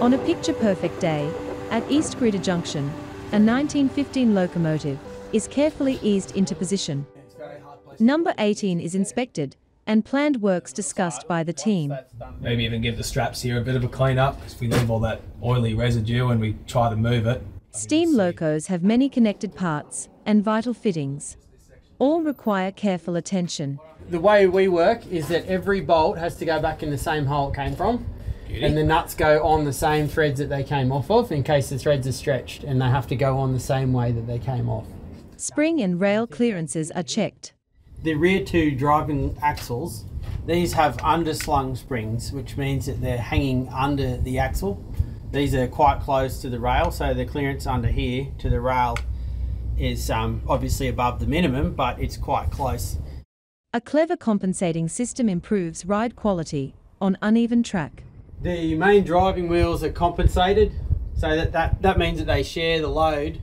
On a picture-perfect day, at East Greta Junction, a 1915 locomotive is carefully eased into position. Number 18 is inspected, and planned works discussed by the team. Maybe even give the straps here a bit of a clean up if we leave all that oily residue and we try to move it. Steam locos have many connected parts and vital fittings. All require careful attention. The way we work is that every bolt has to go back in the same hole it came from. And the nuts go on the same threads that they came off of in case the threads are stretched and they have to go on the same way that they came off. Spring and rail clearances are checked. The rear two driving axles, these have underslung springs, which means that they're hanging under the axle. These are quite close to the rail, so the clearance under here to the rail is um, obviously above the minimum, but it's quite close. A clever compensating system improves ride quality on uneven track. The main driving wheels are compensated, so that, that, that means that they share the load.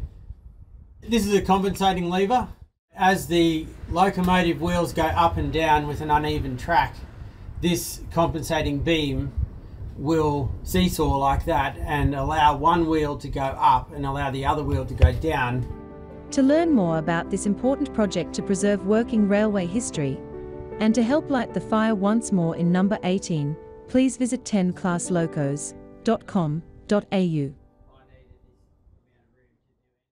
This is a compensating lever. As the locomotive wheels go up and down with an uneven track, this compensating beam will seesaw like that and allow one wheel to go up and allow the other wheel to go down. To learn more about this important project to preserve working railway history and to help light the fire once more in number 18, please visit 10classlocos.com.au.